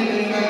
Amen.